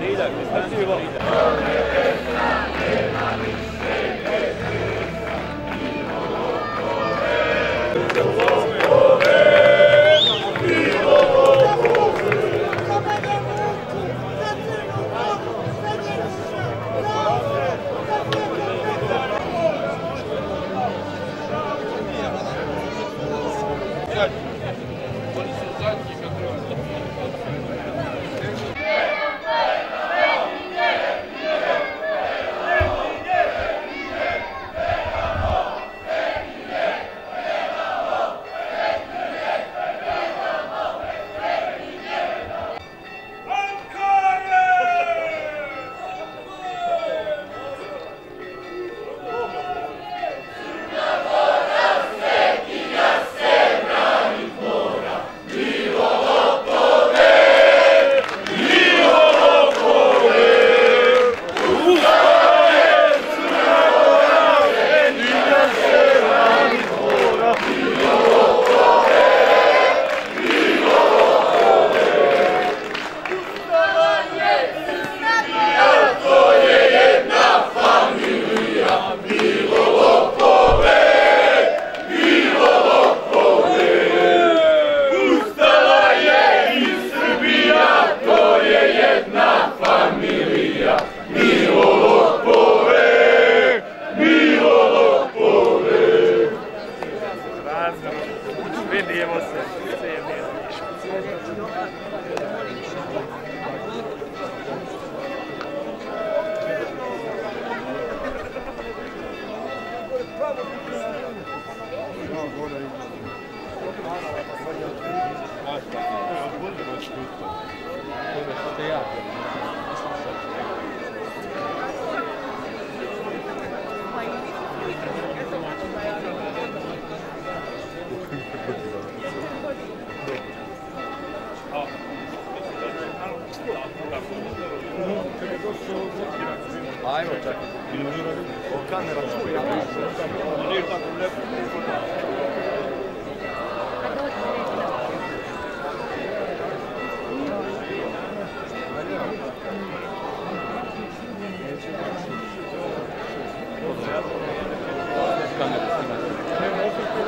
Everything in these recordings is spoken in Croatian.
Leader, Good. Ayrıca. Bilmiyorum. O kamera çok yakın. Onu ilk akıllı.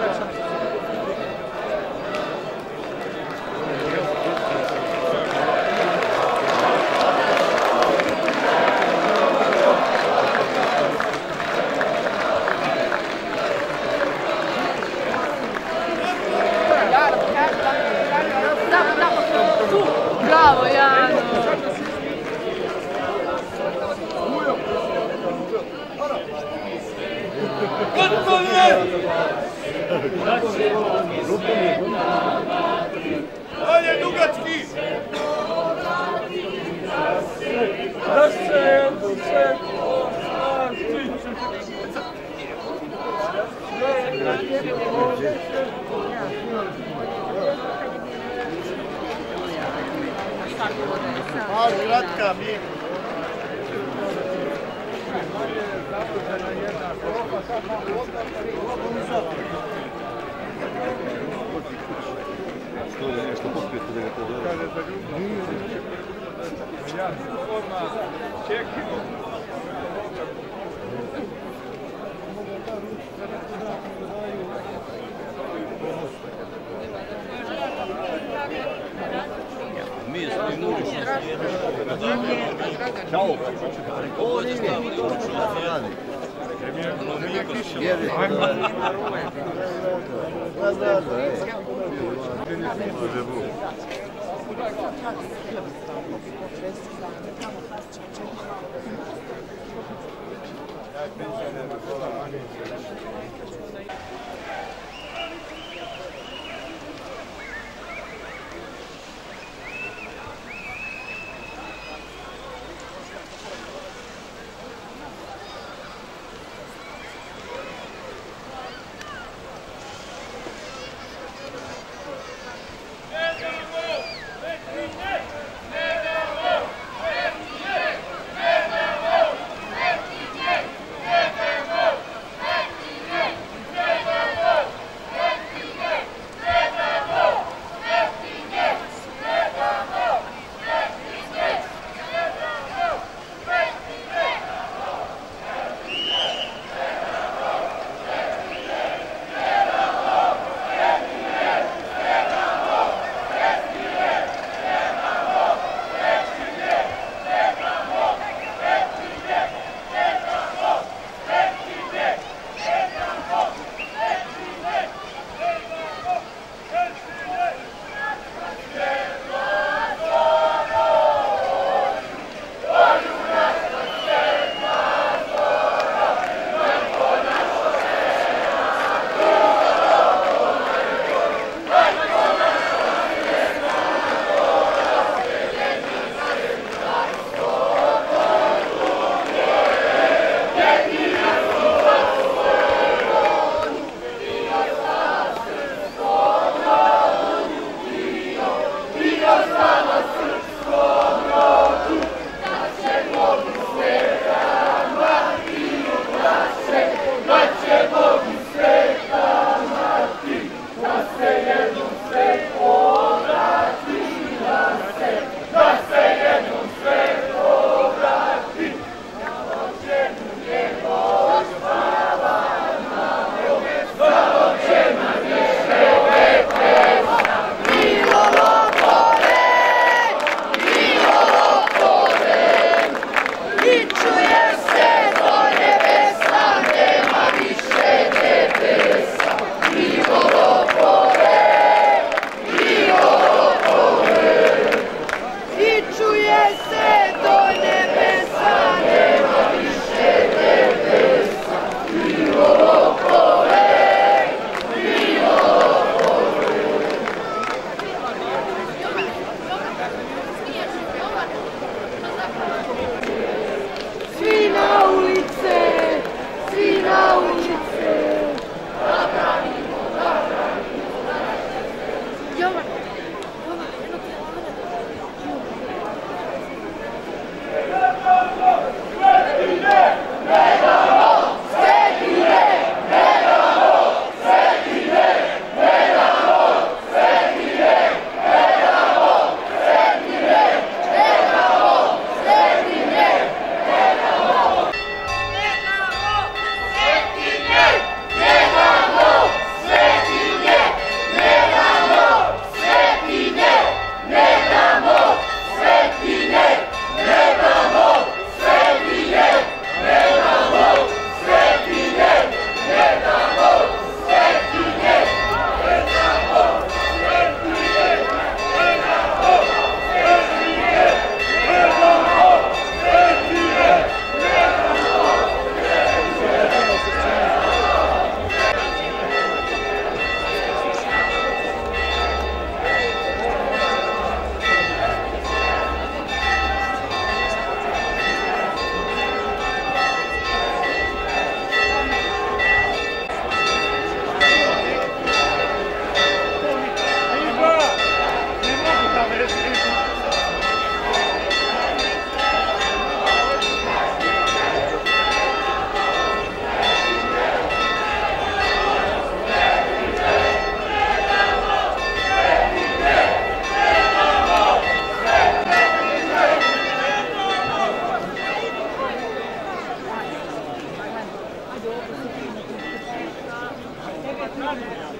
Gracias. Panie Dugacki! Zawsze. Što je nešto pospjeti da ga to Forma, čekimo. Mi Ciao. J'avoue.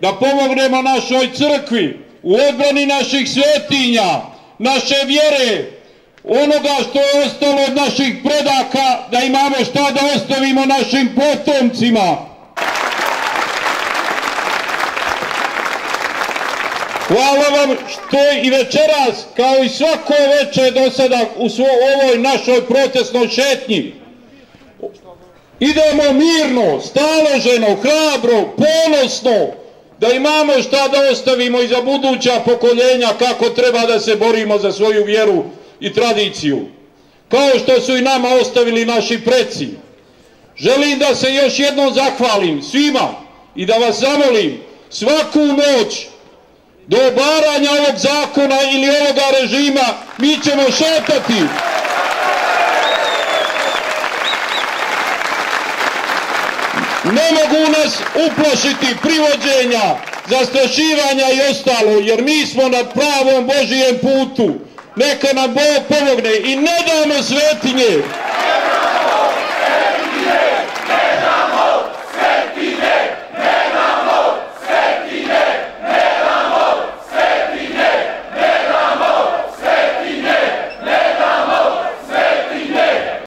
da pomognemo našoj crkvi u odbrani naših svetinja, naše vjere, onoga što je ostalo od naših predaka, da imamo šta da ostavimo našim potomcima. Hvala vam što i večeras, kao i svako večer do sada u ovoj našoj protestnoj šetnji, Idemo mirno, staloženo, hrabro, ponosno, da imamo šta da ostavimo i za buduća pokoljenja kako treba da se borimo za svoju vjeru i tradiciju. Kao što su i nama ostavili naši preci. Želim da se još jednom zahvalim svima i da vas zamolim svaku noć do obaranja ovog zakona ili ovoga režima mi ćemo šetati Ne mogu nas uplašiti privođenja, zastrašivanja i ostalo, jer mi smo na pravom Božijem putu. Neka nam Bog pomogne i ne damo svetinje.